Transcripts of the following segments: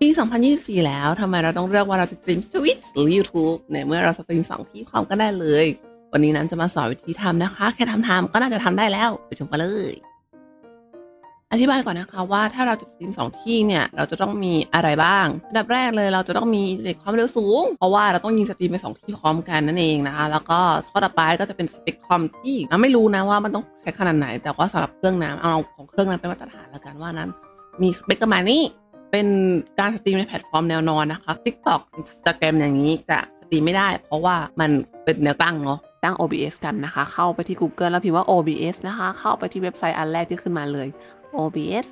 ปี 2024 แล้วทำไมเราต้องเลือกว่าเราจะสตรีม Twitch หรือ YouTube ในเมื่อเราสตรีมสองที่พร้อมกันได้เลย วันนี้น้ำจะมาสอนวิธีทำนะคะ แค่ทำตามก็น่าจะทำได้แล้ว ไปชมกันเลย อธิบายก่อนนะคะว่าถ้าเราจะสตรีมสองที่เนี่ย เราจะต้องมีอะไรบ้างอันดับแรกเลยเราจะต้องมีเน็ตความเร็วสูง เพราะว่าเราต้องยิงสตรีมไปสองที่พร้อมกันนั่นเองนะคะ แล้วก็ข้อต่อไปก็จะเป็นสเปคคอมที่เราไม่รู้นะว่ามันต้องใช้ขนาดไหน แต่ว่าสำหรับเครื่องน้ำเอาของเครื่องน้ำเป็นมาตรฐานแล้วกันว่านั้น มีสเปคประมาณนี้ เป็นการสตรีมในแพลตฟอร์มแนวนอนนะคะ TikTok Instagram อย่างนี้จะสตรีมไม่ได้ เพราะว่ามันเป็นแนวตั้งเนาะตั้ง OBS กันนะคะ เข้าไปที่ Google แล้วพิมพ์ว่า OBS นะคะ เข้าไปที่เว็บไซต์อันแรกที่ขึ้นมาเลย OBS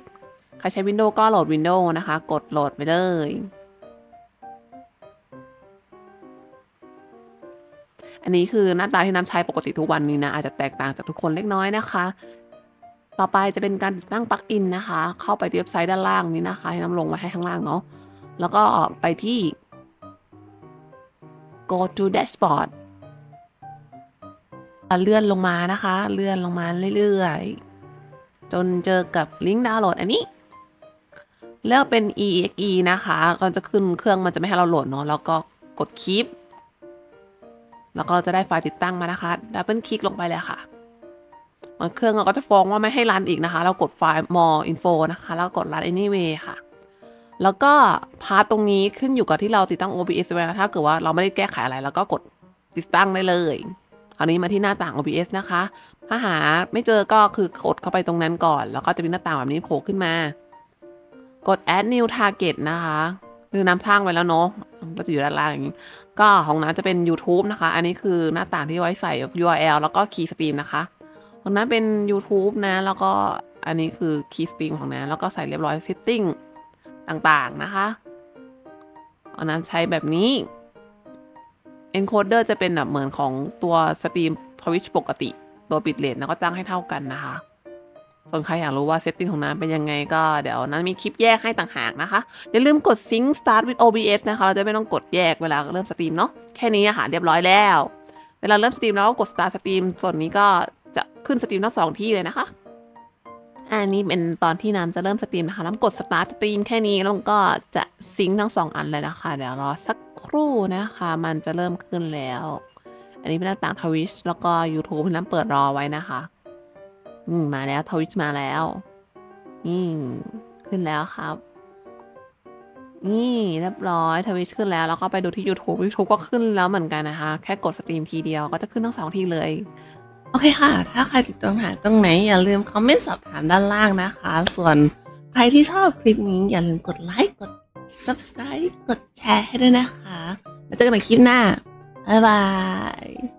ใครใช้ Windows ก็โหลด Windows นะคะ กดโหลดไปเลยอันนี้คือหน้าตาที่น้ำใช้ปกติทุกวันนี้นะ อาจจะแตกต่างจากทุกคนเล็กน้อยนะคะ ต่อไปจะเป็นการติดตั้งปลั๊กอินนะคะ เข้าไปที่เว็บไซต์ด้านล่างนี้นะคะ ให้น้ำลงไว้ให้ข้างล่างเนาะ แล้วก็ไปที่ go to dashboard เลื่อนลงมานะคะ เลื่อนลงมาเรื่อยๆ จนเจอกับลิงก์ดาวน์โหลดอันนี้ เลือกเป็น exe นะคะก็จะขึ้นเครื่องมันจะไม่ให้เราโหลดเนาะ แล้วก็กด keep แล้วก็จะได้ไฟล์ติดตั้งมานะคะ ดับเบิลคลิกลงไปเลยค่ะ มันเครื่องเราก็จะฟ้องว่าไม่ให้รันอีกนะคะ เรากดไฟล์ more info นะคะ แล้วกด run anyway ค่ะ แล้วก็พาร์ตตรงนี้ขึ้นอยู่กับที่เราติดตั้ง OBS ไว้นะถ้าเกิดว่าเราไม่ได้แก้ไขอะไรเราก็กดติดตั้งได้เลยคราวนี้มาที่หน้าต่าง OBS นะคะ ถ้าหาไม่เจอก็คือกดเข้าไปตรงนั้นก่อน แล้วก็จะมีหน้าต่างแบบนี้โผล่ขึ้นมา กด add new target นะคะคือน้ำทางไว้แล้วเนาะก็จะอยู่ด้านล่างอย่างนี้ ก็ของน้ำจะเป็น YouTube นะคะ อันนี้คือหน้าต่างที่ไว้ใส่ URL แล้วก็ key stream นะคะ ของน้ำเป็น YouTube นะ แล้วก็อันนี้คือ key stream ของน้ำแล้วก็ใส่เรียบร้อย setting ต่างๆนะคะเอาน้ำใช้แบบนี้ encoder จะเป็นแบบเหมือนของตัวสตรีม Twitch ปกติ ตัว bitrate แล้วก็ตั้งให้เท่ากันนะคะส่วนใครอยากรู้ว่า setting ของน้ำเป็นยังไงก็เดี๋ยวน้ำมีคลิปแยกให้ต่างหากนะคะ อย่าลืมกด sync start with OBS นะคะ เราจะไม่ต้องกดแยกเวลาเริ่มสตรีมเนาะแค่นี้อะค่ะเรียบร้อยแล้ว เวลาเริ่มสตรีมแล้วก็กด start สตรีมส่วนนี้ก็ จะขึ้นสตรีมทั้งสองที่เลยนะคะ อันนี้เป็นตอนที่น้ำจะเริ่มสตรีมนะคะ น้ำกด start สตรีมแค่นี้แล้วก็จะ sync ทั้งสองอันเลยนะคะ เดี๋ยวรอสักครู่นะคะ มันจะเริ่มขึ้นแล้ว อันนี้เป็นหน้าต่าง Twitch แล้วก็ YouTube ที่น้ำเปิดรอไว้นะคะ อืมมาแล้ว Twitch มาแล้วนี่ขึ้นแล้วครับนี่เรียบร้อย Twitch ขึ้นแล้ว แล้วก็ไปดูที่ YouTube YouTube ก็ขึ้นแล้วเหมือนกันนะคะ แค่กดสตรีมทีเดียวก็จะขึ้นทั้งสองที่เลย โอเคค่ะ ถ้าใครติดตรงหาตรงไหน อย่าลืมคอมเมนต์สอบถามด้านล่างนะคะ ส่วนใครที่ชอบคลิปนี้ อย่าลืมกดไลค์ กด subscribe กดแชร์ให้ด้วยนะคะ แล้วเจอกันใหม่คลิปหน้า บ๊ายบาย